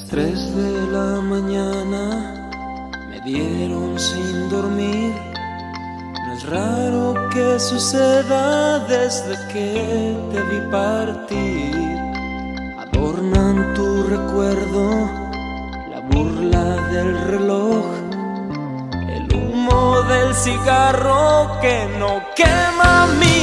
tres de la mañana me dieron sin dormir. No es raro que suceda desde que te vi partir. Adornan tu recuerdo, la burla del reloj, el humo del cigarro que no quema mi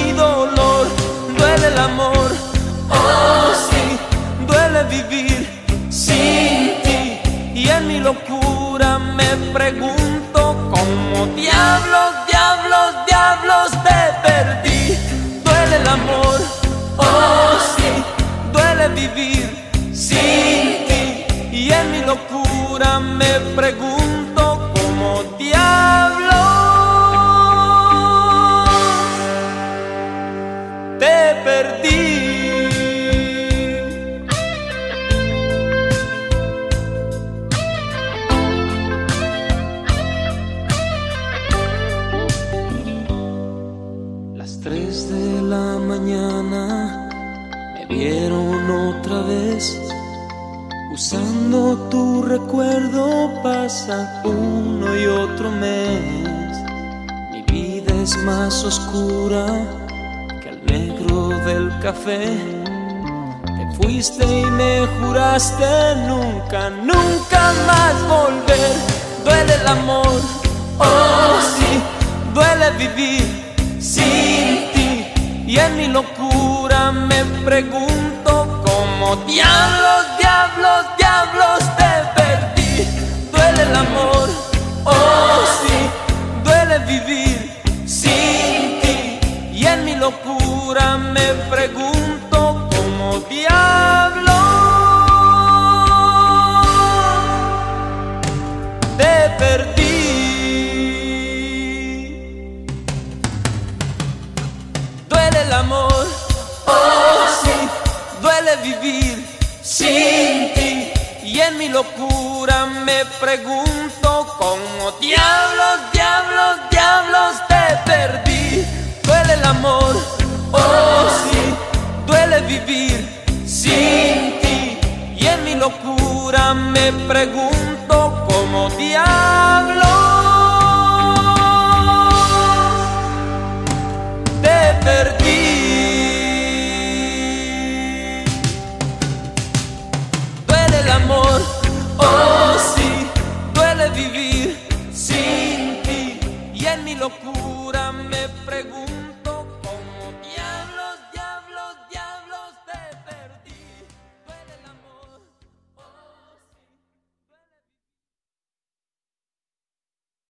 En mi locura me pregunto cómo diablos, diablos, diablos te perdí. Duele el amor, oh sí, duele vivir sin ti. Y en mi locura me pregunto cómo diablos te perdí. Las tres de la mañana me vieron otra vez. Usando tu recuerdo pasa uno y otro mes. Mi vida es más oscura que el negro del café. Te fuiste y me juraste nunca, nunca más volver. Duele el amor, Y en mi locura me pregunto cómo diablos, diablos, diablos te perdí. Duele el amor, oh sí, duele vivir sin ti. Y en mi locura me pregunto cómo diablos te perdí. El amor, oh sí, duele vivir sin ti. Y en mi locura me pregunto cómo diablos, diablos, diablos te perdí. Duele el amor, oh sí, duele vivir sin ti. Y en mi locura me pregunto cómo diablos